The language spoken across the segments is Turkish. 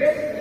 Yes.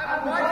I am would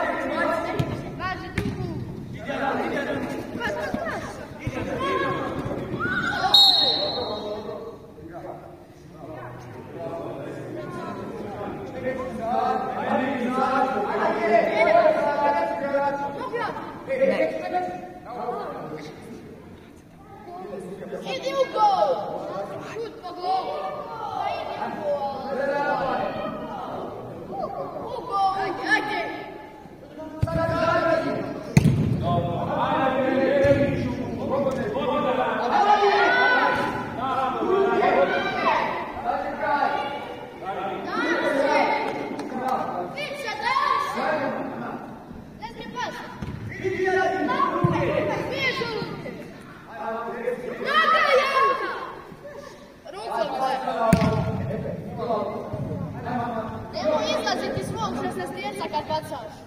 that's us.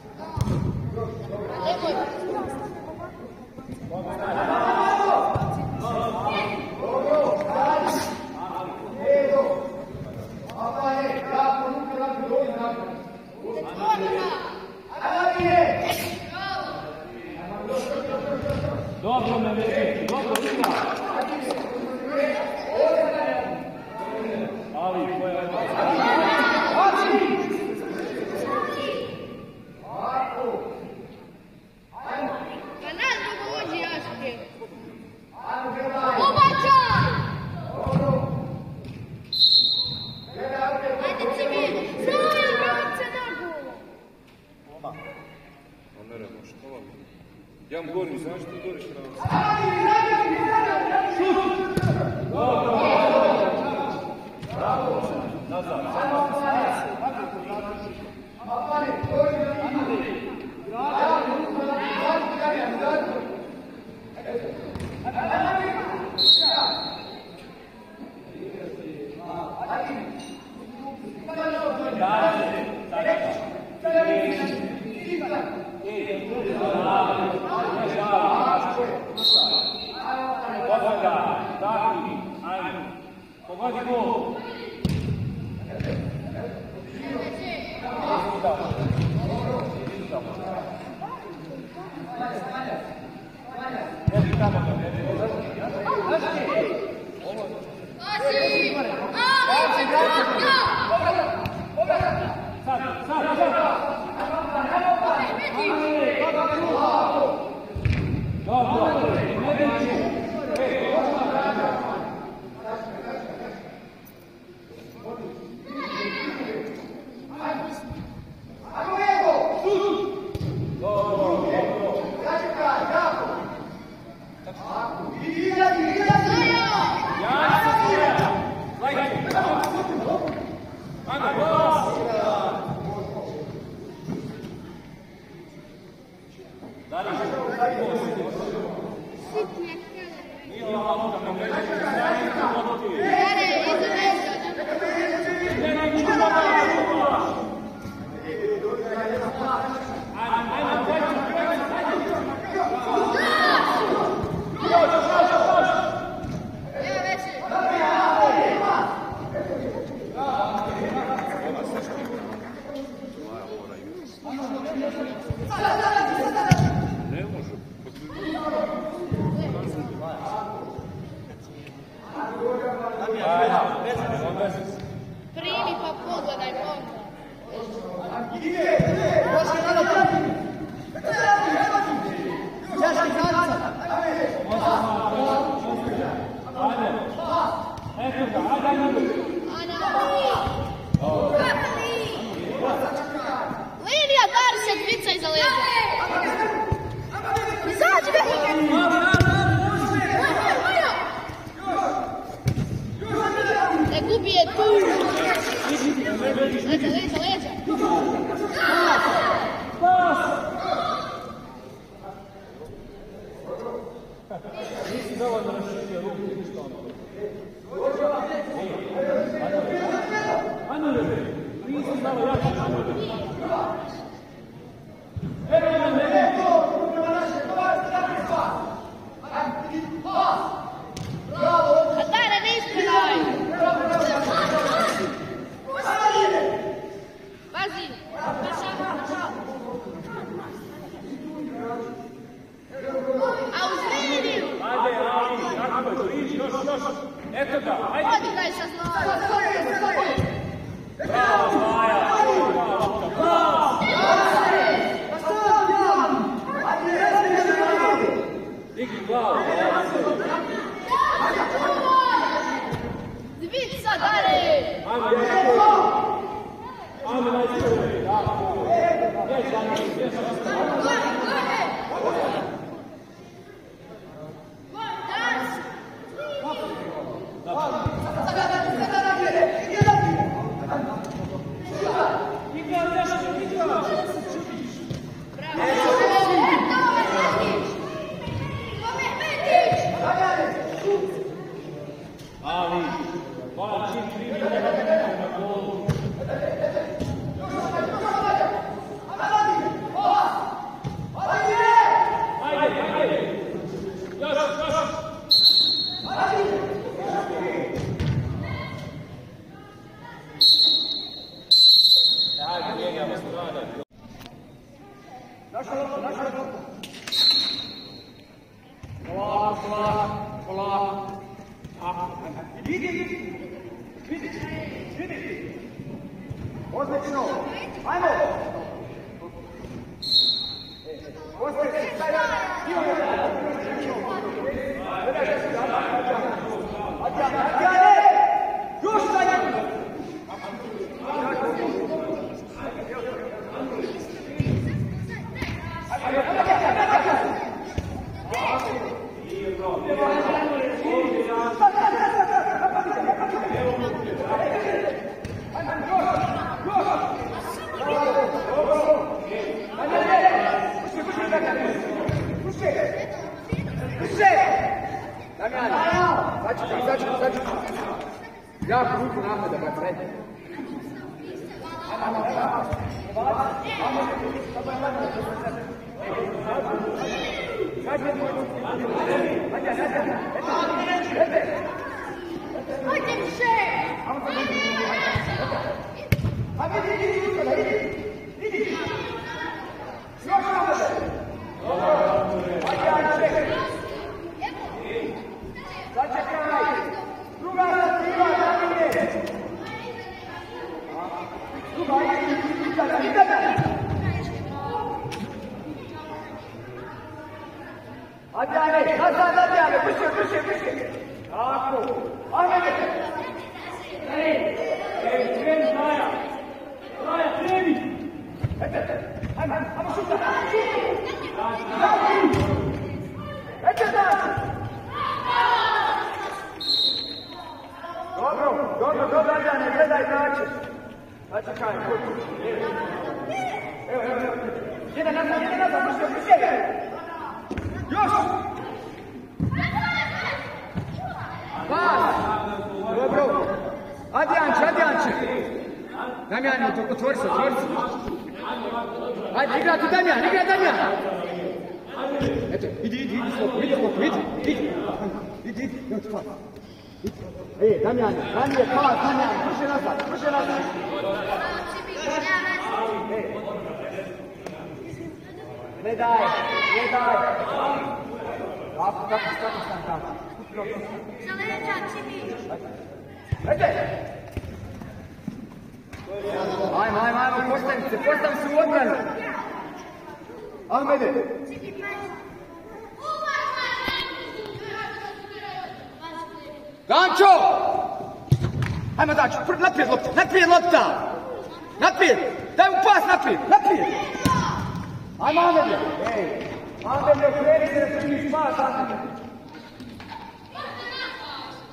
pulled it, I pulled it. Ali, pa čim primite... Yes! Pas. Dobro. Adianci, adianci. Damjan, otvori se, otvori se. Ajde, igra tu Damjan, igra Damjan. Eto, idi, idi, idi, sloko, idi, sloko, idi, idi. Idi, idi, ne otvar. E, Damjan, Damjan, pas, Damjan, puše nazad, puše nazad. Ne daj, ne daj. Tako, tako, tako sam tako. Zelena čači mi. Ajmo, ajmo, ajmo, postavim se, postavi se u odbranu. Ajmo, ajde. Hajme, Ajmo naprijed lopta, naprijed lopta! Naprijed! Daj mu pas naprijed, naprijed! Ajmo Ej! se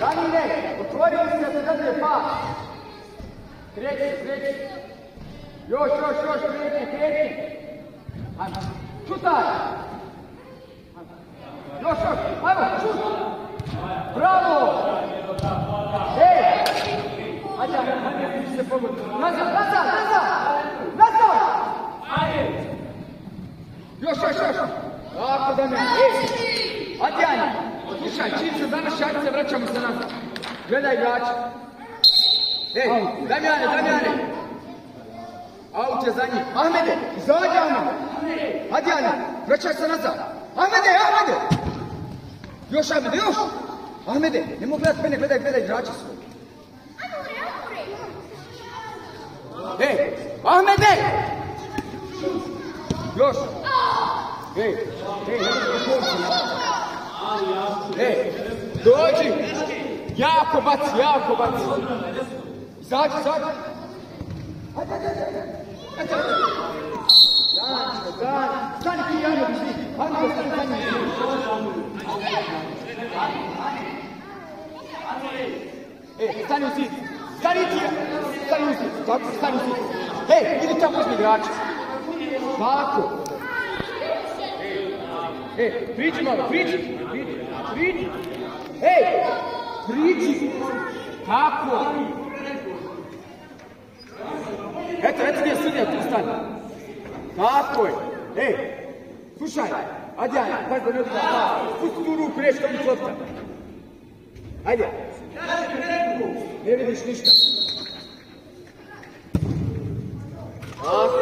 Danile, otvorili se srednje pas. Treći, treći. Još, još, još, treći, treći. Ajmo, čutaj. Još, još, ajmo, čut. Bravo. Ej, ajde, ajde, se pogodi. Nazad, nazad, nazad. Nazad. Ajde. Još, još, još. Tako da ne. Ajde, ajde. Čim se danas šakice vraćamo se nazad. Gledaj igrače. Ej, Damjane, Damjane. Aut je za njih. Ahmede, izađi Ahmede. Hadi Ana, vraćaj se nazad. Ahmede, Ahmede. Još Ahmede, još. Ahmede, ne mogu gledat mene, gledaj, gledaj igrače su. Ej, Ahmede! Još! Ej, ej, ne mogu da E, dođi. Jako baci, jako baci. Izađi, izađi. Ajde, ajde, ajde. Ajde, ajde. Stani, stani ti, Janjo, bizi. Ajde, stani, stani. E, stani u sit. Stani ti, stani u sit. Tako, stani u sit. Ej, idi tamo s igrači. Tako. E, priči malo, priči, priči, priči. Ej, priči. Tako. Eto, eto gdje je sudija, tu stani. Tako je. Ej, slušaj, ajde, ajde, paš da ne odgleda. Pusti tu ruku, reći to mi klopta. Ajde. Ne vidiš ništa. Tako,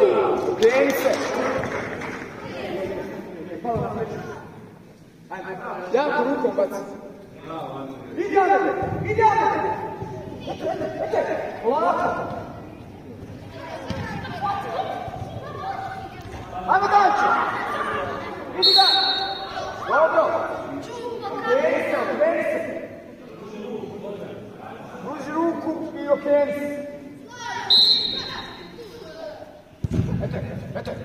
kreni se. ya group combat. Indiana, Indiana. Avante! Indiana. Dobro. Pensa, pensa. Rujuku, Mirokense. Attack, attack.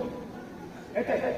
Hey!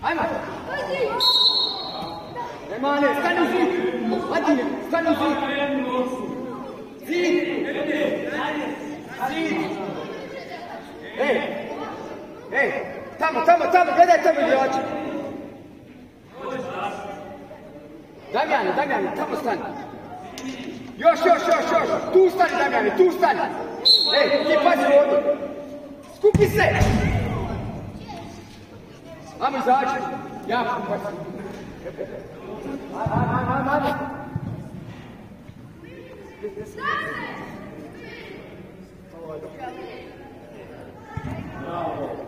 Einmal. Emane, stand und sieg. Hey. Ej, tamo, tamo, tamo, gledaj tamo igrače. Damjane, Damjane, tamo stani. Još, još, još, još. Tu stani, Damjane, tu stani. Ej, ti pazi vodu. Skupi se. Vamo izađi. Ja, pazi. Ajmo, ajmo, ajmo, ajmo. Stani! Bravo.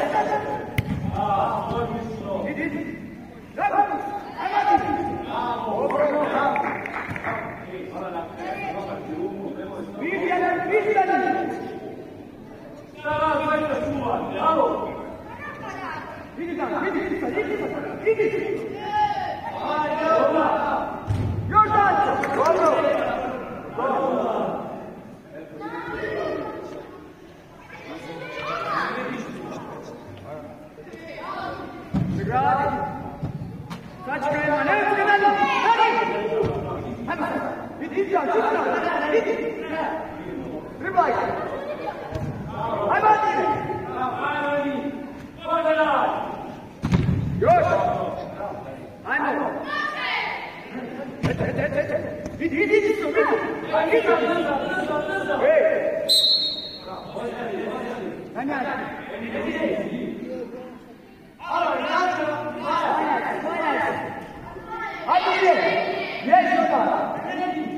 Bravo. Yedi tane, yedi kısa, yedi kısa, yedi kısa. Harika. Yordan. Bravo. Bravo. Bravo. Kaç kayman, evet kadar. Hadi. Hadi. Yedi tane, yedi tane, yedi. Replay. Hadi. Yes, Yes,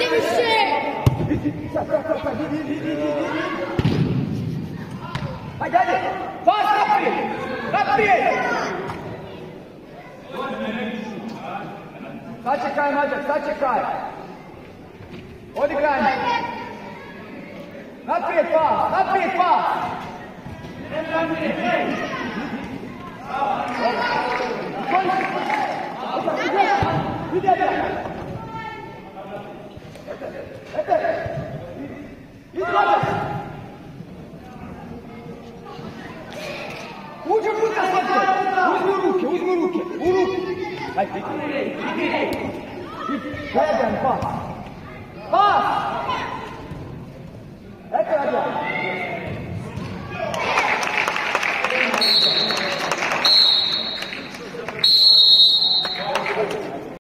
Hajde, hajde! Pas naprijed! Naprijed! Sačekaj, će sačekaj! Odigraj! Naprijed pas, naprijed pas! Naprijed, حج هذا الفاس فاس هكذا